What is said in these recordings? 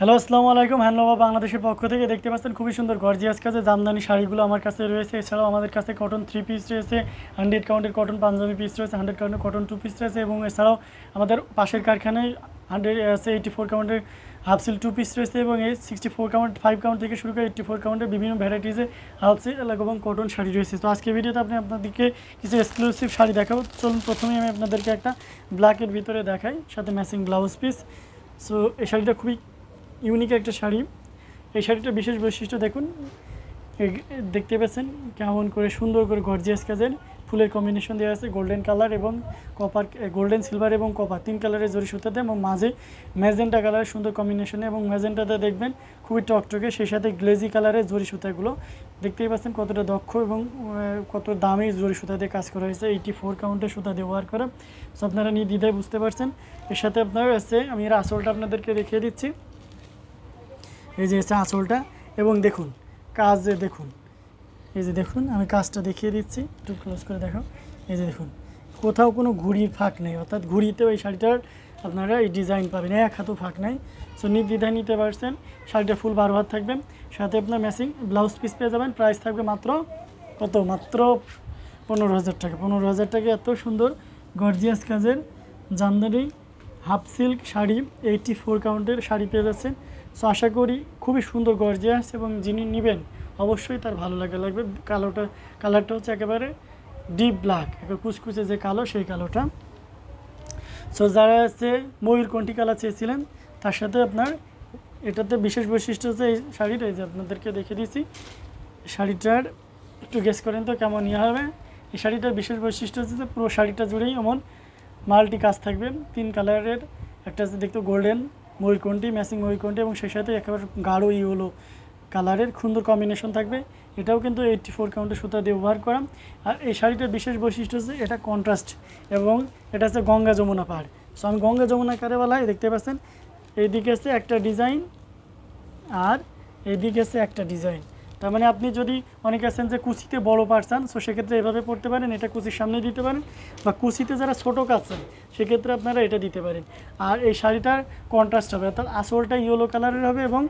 Hello আসসালামু আলাইকুম হ্যান্ডলোভা বাংলাদেশের পক্ষ থেকে দেখতে পাচ্ছেন খুবই সুন্দর গর্জিয়াস কাজে, জামদানি শাড়িগুলো আমার কাছে রয়েছে। এছাড়াও আমাদের কাছে কটন থ্রি পিস রয়েছে হান্ড্রেড কাউন্টের কটন পাঞ্জাবি পিস রয়েছে হান্ড্রেড কাউন্টের কটন টু পিস রয়েছে এবং এছাড়াও আমাদের পাশের কারখানায় হান্ড্রেড এইটি ফোর কাউন্টের হাফ সিল টু পিস রয়েছে এবং এই sixty four count five count থেকে শুরু করে এইটটি ফোর কাউন্টের বিভিন্ন ভ্যারাইটিসে হাফ সিল এবং কটন শাড়ি রয়েছে। তো আজকে ভিডিওতে আপনি আপনাদেরকে কিছু এক্সক্লুসিভ শাড়ি দেখাবো। চলুন প্রথমেই আমি আপনাদেরকে একটা ব্ল্যাকের ভিতরে দেখাই, সাথে ম্যাচিং ব্লাউজ পিস সো এই শাড়িটা খুবই ইউনিক একটা শাড়ি। এই শাড়িটার বিশেষ বৈশিষ্ট্য দেখুন দেখতে পাচ্ছেন কেমন করে সুন্দর করে গর্জিয়াস কাজের ফুলের কম্বিনেশন দেওয়া আছে গোল্ডেন কালার এবং কপার গোল্ডেন সিলভার এবং কপার তিন কালারের জরি সুতাতে এবং মাঝে ম্যাজেন্টা কালারের সুন্দর কম্বিনেশনে এবং ম্যাজেন্টাতে দেখবেন খুবই টকটকে, সেই সাথে গ্লেজি কালারের জরি সুতাগুলো। দেখতেই পাচ্ছেন কতটা দক্ষ এবং কত দামি জরি সুতা দিয়ে কাজ করা হয়েছে। এইটি ফোর কাউন্টের সুতা ব্যবহার করা সো আপনারা নিয়ে নির্দ্বিধায় বুঝতে পারছেন। এর সাথে আপনার আছে, আমি এর আসলটা আপনাদেরকে দেখিয়ে দিচ্ছি। এই যে হচ্ছে আঁচলটা, এবং দেখুন, কাজ যে দেখুন, এই যে দেখুন, আমি কাজটা দেখিয়ে দিচ্ছি, একটু ক্লোজ করে দেখো এই যে দেখুন, কোথাও কোনো ঘুড়ির ফাঁক নেই, অর্থাৎ ঘুড়িতেও এই শাড়িটার আপনারা এই ডিজাইন পাবেন, এক হাতও ফাঁক নাই। সো নির্দ্বিধায় নিতে পারছেন, শাড়িটা ফুল বারো হাত থাকবে। সাথে আপনার ম্যাচিং ব্লাউজ পিস পেয়ে যাবেন প্রাইস থাকবে মাত্র কত? মাত্র পনেরো হাজার টাকা। পনেরো হাজার টাকা এত সুন্দর গর্জিয়াস কাজের, Jamdani half silk sari eighty four কাউন্টের sari পেয়ে যাচ্ছেন। সো আশা করি খুবই সুন্দর গর্জিয়াস এবং যিনি নেবেন অবশ্যই তার ভালো লাগে লাগবে। কালোটা, কালারটা হচ্ছে একেবারে ডিপ ব্ল্যাক একেবারে কুচকুচে যে কালো সেই কালোটা। সো যারা হচ্ছে ময়ূরকণ্ঠী কালার চেয়েছিলেন, তার সাথে আপনার এটাতে বিশেষ বৈশিষ্ট্য হচ্ছে এই শাড়িটা যে আপনাদেরকে দেখে দিয়েছি। শাড়িটার একটু গেস করেন তো কেমন ইয়ে হবে। এই শাড়িটার বিশেষ বৈশিষ্ট্য হচ্ছে যে পুরো শাড়িটা জুড়েই এমন মাল্টি কাজ থাকবে। তিন কালারের একটা আছে দেখতে গোল্ডেন ময়ূরকণ্ঠী ম্যাচিং ময়ূরকণ্ঠী এবং সেই সাথে একেবারে গাঢ় ইয়েলো কালারের সুন্দর কম্বিনেশন থাকবে। এটাও কিন্তু এইটটি ফোর কাউন্টের সুতা দিয়ে ব্যবহার করা। আর এই শাড়িটার বিশেষ বৈশিষ্ট্য হচ্ছে এটা কন্ট্রাস্ট এবং এটা হচ্ছে গঙ্গা যমুনা পাহাড়। সো আমি গঙ্গা যমুনা কারেওয়ালায় দেখতে পাচ্ছেন, এইদিকে আছে একটা ডিজাইন আর এইদিকে আছে একটা ডিজাইন তার মানে আপনি যদি অনেকে আছেন যে কুচিতে বড় পারছেন সো সেক্ষেত্রে এভাবে পড়তে পারেন, এটা কুচির সামনে দিতে পারেন, বা কুচিতে যারা ছোটো কাছেন সেক্ষেত্রে আপনারা এটা দিতে পারেন। আর এই শাড়িটার কন্ট্রাস্ট হবে, অর্থাৎ আসলটা ইয়েলো কালারের হবে এবং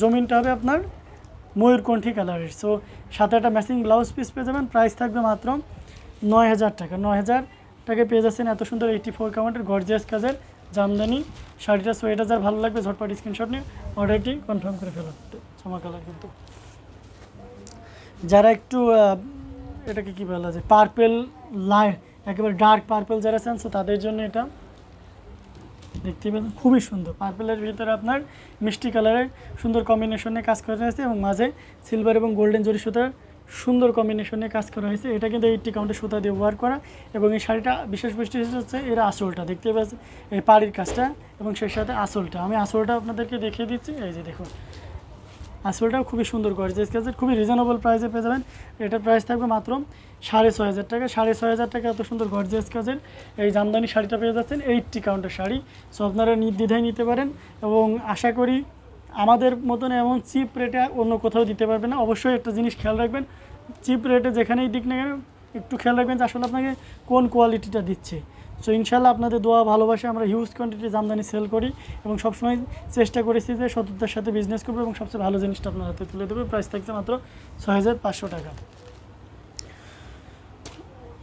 জমিনটা হবে আপনার ময়ূরকণ্ঠী কালারের সো সাথে একটা ম্যাচিং ব্লাউজ পিস পেয়ে যাবেন প্রাইস থাকবে মাত্র নয় হাজার টাকা। নয় হাজার টাকায় পেয়ে যাচ্ছেন এত সুন্দর এইটি ফোর কাউন্টের গর্জিয়াস কাজের জামদানি। শাড়িটা সো এটা যার ভালো লাগবে ঝটপট স্ক্রিনশট নিয়ে অর্ডারটি কনফার্ম করে ফেলুন। সমা কালার কিন্তু যারা একটু এটাকে কী বলা যায় পার্পেল লাইট একেবারে ডার্ক পার্পেল যারা চান তাদের জন্য এটা দেখতে পাচ্ছেন খুবই সুন্দর। পার্পেলের ভিতরে আপনার মিষ্টি কালারের সুন্দর কম্বিনেশনে কাজ করা হয়েছে এবং মাঝে সিলভার এবং গোল্ডেন জরি সুতার সুন্দর কম্বিনেশনে কাজ করা হয়েছে। এটা কিন্তু এইটটি কাউন্টের সুতা দিয়ে ব্যবহার করা এবং এই শাড়িটা বিশেষ বৈশিষ্ট্য হচ্ছে এর আসলটা, দেখতে পাচ্ছেন এই পাড়ির কাজটা এবং সেই সাথে আসলটা। আমি আসলটা আপনাদেরকে দেখিয়ে দিচ্ছি। এই যে দেখুন আসলটাও খুবই সুন্দর গর্জিয়াস কাজের খুবই রিজনেবল প্রাইসে পেয়ে যাবেন। এটার প্রাইস থাকবে মাত্র সাড়ে ছয় হাজার টাকা। সাড়ে ছয় হাজার টাকা এত সুন্দর গর্জিয়াস কাজের এই জামদানি শাড়িটা পেয়ে যাচ্ছেন এইটটি কাউন্টের শাড়ি। সো আপনারা নির্দ্বিধায় নিতে পারেন এবং আশা করি আমাদের মতন এমন চিপ রেটে অন্য কোথাও দিতে পারবে না। অবশ্যই একটা জিনিস খেয়াল রাখবেন চিপ রেটে যেখানেই দিক না কেন, একটু খেয়াল রাখবেন যে আসলে আপনাকে কোন কোয়ালিটিটা দিচ্ছে। সো ইনশাল্লাহ আপনাদের দোয়া, ভালোবাসে আমরা হিউজ কোয়ান্টিটি জামদানি সেল করি এবং সবসময় চেষ্টা করেছি যে সততার সাথে বিজনেস করব এবং সবচেয়ে ভালো জিনিসটা আপনার হাতে তুলে দেবে। প্রাইস থাকছে মাত্র ছয় হাজার পাঁচশো টাকা।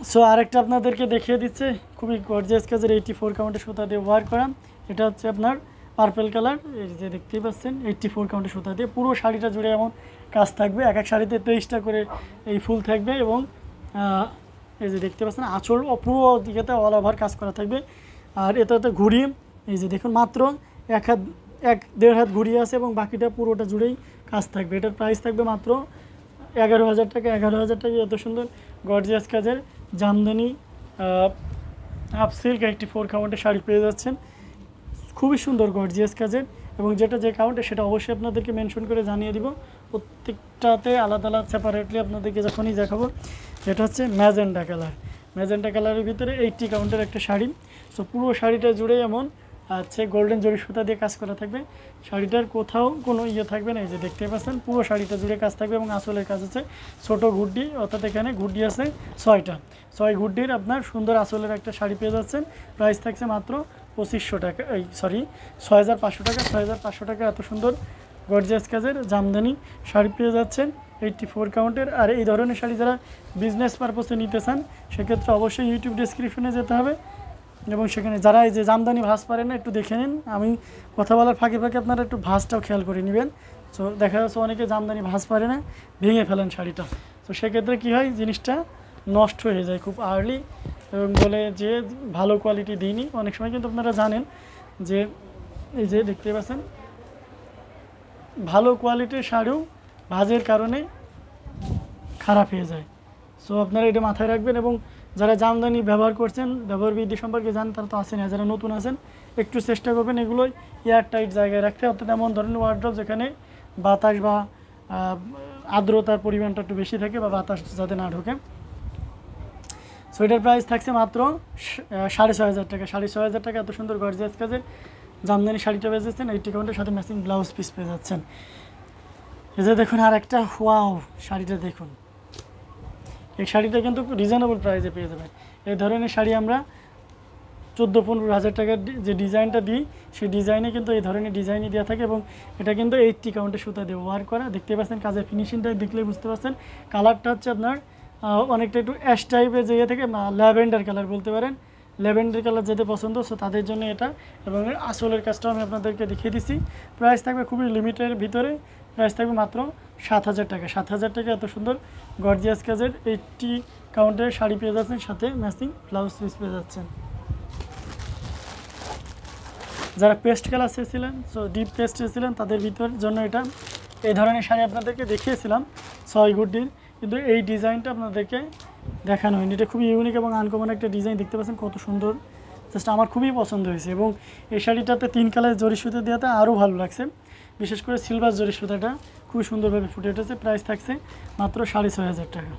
সো আরেকটা আপনাদেরকে দেখিয়ে দিচ্ছে। খুবই গর্জিয়াস কাজের এইটি ফোর কাউন্টের সুতা দিয়ে ওয়ার করা। এটা হচ্ছে আপনার পার্পেল কালার এই যে দেখতেই পাচ্ছেন এইটটি ফোর কাউন্টের সুতা দিয়ে পুরো শাড়িটা জুড়ে এমন কাজ থাকবে। এক এক শাড়িতে তেইশটা করে এই ফুল থাকবে এবং এই যে দেখতে পাচ্ছেন, আঁচল ও পুরো দিকেতে অল ওভার কাজ করা থাকবে। আর এটাতে ঘুড়ি, এই যে দেখুন মাত্র এক হাত, এক, দেড় হাত ঘুরিয়ে আছে এবং বাকিটা পুরোটা জুড়েই কাজ থাকবে। এটার প্রাইস থাকবে মাত্র এগারো হাজার টাকা। এগারো হাজার টাকা এত সুন্দর গর্জিয়াস কাজের জামদানি হাফ সিল্ক একটি ফোর কাউন্টের শাড়ি পেয়ে যাচ্ছেন। খুবই সুন্দর গর্জিয়াস কাজের এবং যেটা যে কাউন্টে সেটা অবশ্যই আপনাদেরকে মেনশন করে জানিয়ে দিব। প্রত্যেকটাতে আলাদা আলাদা সেপারেটলি আপনাদেরকে যখনই দেখাবো। এটা হচ্ছে ম্যাজেন্ডা কালার। ম্যাজেন্ডা কালারের ভিতরে এইটটি কাউন্টের একটা শাড়ি। সো পুরো শাড়িটা জুড়ে এমন, আছে গোল্ডেন জরি সুতা দিয়ে কাজ করা থাকবে। শাড়িটার কোথাও কোনো ইয়ে থাকবে না, এই যে দেখতে পাচ্ছেন, পুরো শাড়িটা জুড়ে কাজ থাকবে এবং আসলের কাজ আছে। ছোট ঘুড্ডি, অর্থাৎ এখানে ঘুড্ডি আছে ছয়টা। ছয় ঘুড্ডির আপনার সুন্দর আসলের একটা শাড়ি পেয়ে যাচ্ছেন। প্রাইস থাকছে মাত্র পঁচিশশো টাকা, এই সরি ছয় হাজার পাঁচশো টাকা। ছয় হাজার পাঁচশো টাকা এত সুন্দর গর্জিয়াস কাজের জামদানি শাড়ি পেয়ে যাচ্ছেন। এইটটি ফোর কাউন্টের আর এই ধরনের শাড়ি যারা বিজনেস পারপসে নিতে চান, সেক্ষেত্রে অবশ্যই ইউটিউব ডিসক্রিপশনে যেতে হবে। এবং সেখানে যারা এই যে জামদানি ভাঁজ পারে না, একটু দেখে নিন। আমি কথা বলার ফাঁকে ফাঁকে আপনারা একটু ভাঁজটাও খেয়াল করে নেবেন। সো দেখা যাচ্ছে অনেকে জামদানি ভাঁজ পারে না, ভেঙে ফেলেন শাড়িটা। তো সেক্ষেত্রে কী হয়, জিনিসটা নষ্ট হয়ে যায় খুব আর্লি এবং বলে যে ভালো কোয়ালিটি দিইনি। অনেক সময় কিন্তু আপনারা জানেন যে, এই যে দেখতে পাচ্ছেন, ভালো কোয়ালিটির শাড়িও ভাজের কারণে খারাপ হয়ে যায়। সো আপনারা এটা মাথায় রাখবেন এবং যারা জামদানি ব্যবহার করছেন, ব্যবহার বিধি সম্পর্কে জানেন, তারা তো আছেন যারা নতুন আছেন, একটু চেষ্টা করবেন এগুলোই এয়ার টাইট জায়গায় রাখতে। অর্থাৎ এমন ধরনের ওয়ার্ড্রপ যেখানে বাতাস বা আর্দ্রতার পরিমাণটা একটু বেশি থাকে বা বাতাস যাতে না ঢোকে। সো এটার প্রাইস থাকছে মাত্র সাড়ে ছয় হাজার টাকা। সাড়ে ছয় হাজার টাকা এত সুন্দর গর্জিয়াস কাজের জামদানি শাড়িটা পেয়ে যাচ্ছেন। এইটি কাউন্টের সাথে ম্যাচিং ব্লাউজ পিস পেয়ে যাচ্ছেন। এই যে দেখুন, আর একটা ওয়াও শাড়িটা দেখুন। এই শাড়িটা কিন্তু রিজনেবল প্রাইসে পেয়ে যাবেন। এই ধরনের শাড়ি আমরা চোদ্দ পনেরো হাজার টাকার যে ডিজাইনটা দিই, সেই ডিজাইনে কিন্তু এই ধরনের ডিজাইনই দেওয়া থাকে এবং এটা কিন্তু এইটটি কাউন্টে সুতা দিয়ে ওয়ার করা। দেখতে পাচ্ছেন, কাজের ফিনিশিংটা দেখলে বুঝতে পারছেন। কালারটা হচ্ছে আপনার অনেকটা একটু অ্যাশ টাইপের যে ইয়ে থেকে ল্যাভেন্ডার কালার বলতে পারেন। ল্যাভেন্ডার কালার যেতে পছন্দ সো তাদের জন্য এটা। এবং আসলের কাজটাও আমি আপনাদেরকে দেখিয়ে দিচ্ছি প্রাইস থাকবে খুবই লিমিটের ভিতরে। প্রাইস থাকবে মাত্র সাত হাজার টাকা। সাত হাজার টাকা এত সুন্দর, গর্জিয়াস কাজের এইটটি কাউন্টের শাড়ি পেয়ে যাচ্ছেন, সাথে ম্যাচিং ব্লাউজ পিস পেয়ে যাচ্ছেন। যারা পেস্ট কালার চেয়েছিলেন সো ডিপ পেস্ট চেয়েছিলেন, তাদের ভিতর জন্য এটা, এই ধরনের শাড়ি আপনাদেরকে দেখিয়েছিলাম, ছয় গুড্ডির, কিন্তু এই ডিজাইনটা আপনাদেরকে দেখানো হয়নি। এটা খুবই ইউনিক এবং আনকমন একটা ডিজাইন দেখতে পাচ্ছেন কত সুন্দর। জাস্ট আমার খুবই পছন্দ হয়েছে এবং এই শাড়িটাতে তিন কালারের জরি সুতো দেওয়াতে আরও ভালো লাগছে। বিশেষ করে সিলভার জরি সুতাটা খুবই সুন্দরভাবে ফুটে উঠেছে প্রাইস থাকছে মাত্র সাড়ে ছয় হাজার টাকা।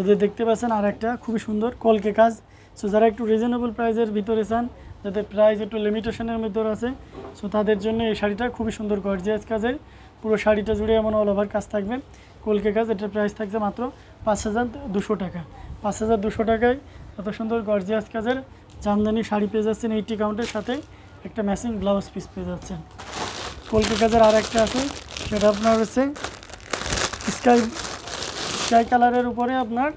এদের দেখতে পাচ্ছেন আর একটা খুবই সুন্দর কলকে কাজ। সো যারা একটু রিজনেবল প্রাইসের ভিতরে চান, যাদের প্রাইস একটু লিমিটেশনের ভিতরে আছে সো তাদের জন্য এই শাড়িটা খুবই সুন্দর গর্জিয়াস কাজের। পুরো শাড়িটা জুড়ে এমন অল ওভার কাজ থাকবে। কলকে গাছ এটার প্রাইস থাকছে মাত্র পাঁচ হাজার দুশো টাকা। পাঁচ হাজার দুশো টাকায় এত সুন্দর গর্জিয়াস কাজের জামদানি শাড়ি পেয়ে যাচ্ছেন এইটি কাউন্টের সাথে। একটা ম্যাচিং ব্লাউজ পিস পেয়ে যাচ্ছেন। কলকে কাজের আর একটা আছে, সেটা আপনার হচ্ছে স্কাই স্কাই কালারের উপরে আপনার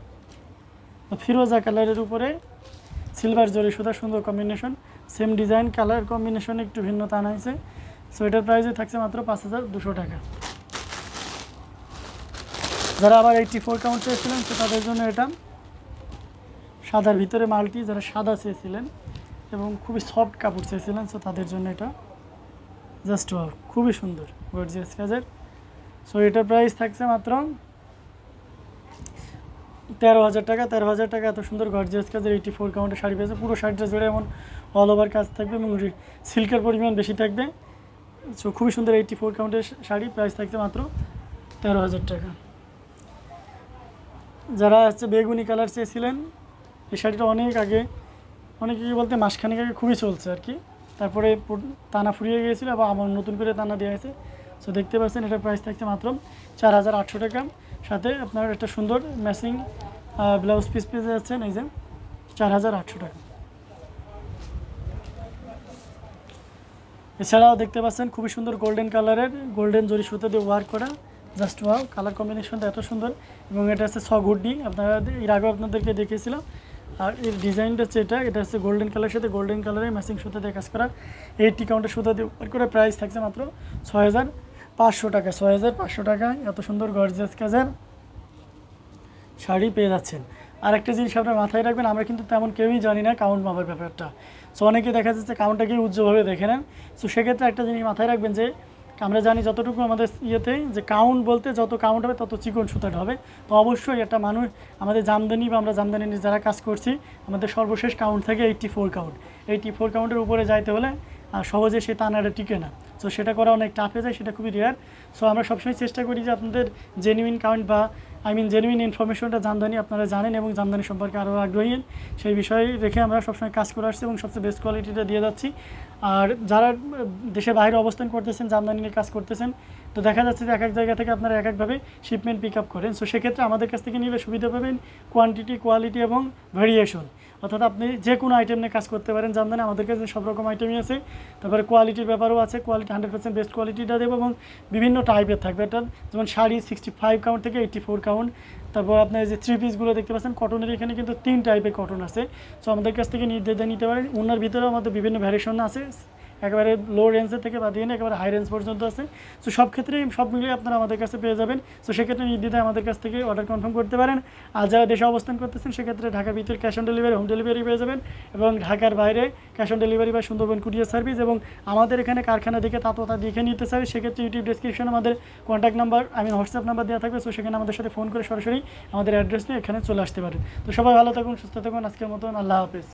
ফিরোজা কালারের উপরে সিলভার জরি সুতা, সুন্দর combination same design colour combination একটু ভিন্নতা আনাইছে সো এটার প্রাইসে থাকছে মাত্র পাঁচ হাজার দুশো টাকা। যারা আবার এইটি ফোর কাউন্ট চেয়েছিলেন, তো তাদের জন্য এটা সাদার ভিতরে মাল্টি যারা সাদা চেয়েছিলেন এবং খুবই সফট কাপড় চেয়েছিলেন সো তাদের জন্য এটা জাস্ট ওয়াও খুবই সুন্দর গর্জিয়াস কাজের। সো এটার প্রাইস থাকছে মাত্র তেরো হাজার টাকা, তেরো হাজার টাকা, এত সুন্দর গর্জিয়াস কাজের এইটি ফোর কাউন্টের শাড়ি পেয়েছে। পুরো শাড়িটা জুড়ে এমন অল ওভার কাজ থাকবে এবং সিল্কের পরিমাণ বেশি থাকবে। সো খুবই সুন্দর এইটি ফোর কাউন্টের শাড়ি প্রাইস থাকছে মাত্র তেরো হাজার টাকা। যারা হচ্ছে বেগুনি কালার চেয়েছিলেন, এই শাড়িটা অনেক আগে, অনেক বলতে মাসখানেক আগে খুবই চলছে আর কি। তারপরে পুর- টানা ফুরিয়ে গিয়েছিল আবার আমার নতুন করে টানা দেওয়া হয়েছে। সো দেখতে পাচ্ছেন এটার প্রাইস থাকছে মাত্র চার হাজার আটশো টাকা। সাথে আপনার একটা সুন্দর ম্যাচিং ব্লাউজ পিস পেয়ে যাচ্ছেন, এই যে চার হাজার আটশো টাকা। এছাড়াও দেখতে পাচ্ছেন খুবই সুন্দর গোল্ডেন কালারের গোল্ডেন জরি সুতো দিয়ে ওয়ার্ক করা। জাস্ট ওয়াও, কালার কম্বিনেশনটা এত সুন্দর। এবং এটা হচ্ছে ছ গুড্ডি আপনারা এর আগেও আপনাদেরকে দেখিয়েছিলাম। আর এর ডিজাইনটা হচ্ছে এটা এটা হচ্ছে গোল্ডেন কালারের সাথে গোল্ডেন কালারের ম্যাচিং সুতো দিয়ে কাজ করা। এইটটি কাউন্টের সুতো দিয়ে ওয়ার্ক করে প্রাইস থাকছে মাত্র ছয় হাজার পাঁচশো টাকা ছয় হাজার পাঁচশো টাকায় এত সুন্দর গর্জিয়াস কাজের শাড়ি পেয়ে যাচ্ছেন। আর একটা জিনিস আপনার মাথায় রাখবেন, আমরা কিন্তু তেমন কেউই জানি না কাউন্ট মাপার ব্যাপারটা। সো অনেকে দেখা যাচ্ছে কাউন্টটাকে উজ্জ্বলভাবে দেখে নেন। সো সেক্ষেত্রে একটা জিনিস মাথায় রাখবেন যে আমরা জানি যতটুকু আমাদের ইয়েতে যে কাউন্ট বলতে যত কাউন্ট হবে তত চিকন সুতাটা হবে। তো অবশ্যই একটা মানুষ, আমাদের জামদানি বা আমরা জামদানি নিয়ে যারা কাজ করছি, আমাদের সর্বশেষ কাউন্ট থাকে eighty four count eighty four কাউন্টের উপরে যাইতে হলে আর সহজে সে তানাটা টিকে না। তো সেটা করা অনেক টাফ হয়ে যায়, সেটা খুবই রেয়ার সো আমরা সবসময় চেষ্টা করি যে আপনাদের জেনুইন কাউন্ট বা আই মিন জেনুইন ইনফরমেশনটা জামদানি আপনারা জানেন এবং জামদানি সম্পর্কে আরও আগ্রহী। সেই বিষয়ে রেখে আমরা সবসময় কাজ করে আসছি এবং সবচেয়ে বেস্ট কোয়ালিটিটা দিয়ে যাচ্ছি। আর যারা দেশে বাইরে অবস্থান করতেছেন, জামদানি নিয়ে কাজ করতেছেন, তো দেখা যাচ্ছে যে এক এক জায়গা থেকে আপনারা এক একভাবে শিপমেন্ট পিক আপ করেন। সো সেক্ষেত্রে আমাদের কাছ থেকে নিলে সুবিধা পাবেন কোয়ান্টিটি কোয়ালিটি এবং ভেরিয়েশন অর্থাৎ আপনি যে কোনো আইটেম নিয়ে কাজ করতে পারেন জানতেন আমাদের কাছে সব রকম আইটেমই আছে। তারপরে কোয়ালিটির ব্যাপারও আছে কোয়ালিটি হান্ড্রেড পার্সেন্ট বেস্ট কোয়ালিটিটা দেবো এবং বিভিন্ন টাইপের থাকবে। এটা যেমন শাড়ি সিক্সটি ফাইভ কাউন্ট থেকে এইটটি ফোর কাউন্ট তারপর আপনার যে থ্রি পিসগুলো দেখতে পাচ্ছেন কটনের এখানে কিন্তু তিন টাইপের কটন আছে। সো আমাদের কাছ থেকে নির্দেশ নিতে পারেন। ওনার ভিতরেও আমাদের বিভিন্ন ভ্যারিয়েশন আছে। একেবারে লো রেঞ্জের থেকে বাদিয়ে নিয়ে একেবারে হাই রেঞ্জ পর্যন্ত আছে। সো সব ক্ষেত্রেই সব মিলিয়ে আপনারা আমাদের কাছে পেয়ে যাবেন। সো সেক্ষেত্রে নির্দ্বিধায় আমাদের কাছ থেকে অর্ডার কনফার্ম করতে পারেন। আর যারা দেশে অবস্থান করতেছেন, সেক্ষেত্রে ঢাকার ভিতরে cash on delivery home delivery পেয়ে যাবেন এবং ঢাকার বাইরে ক্যাশ অন ডেলিভারি বা সুন্দরবন কুরিয়ার সার্ভিস এবং আমাদের এখানে কারখানা দেখে তাততা দেখে নিতে চাই সেক্ষেত্রে ইউটিউব ডিসক্রিপশনে আমাদের কন্ট্যাক্ট নাম্বার আমি হোয়াটসঅ্যাপ নাম্বার দেওয়া থাকবে। সো সেখানে আমাদের সাথে ফোন করে সরাসরি আমাদের অ্যাড্রেস নিয়ে এখানে চলে আসতে পারেন। তো সবাই ভালো থাকুন, সুস্থ থাকুন। আজকের মতন আল্লাহ হাফেজ।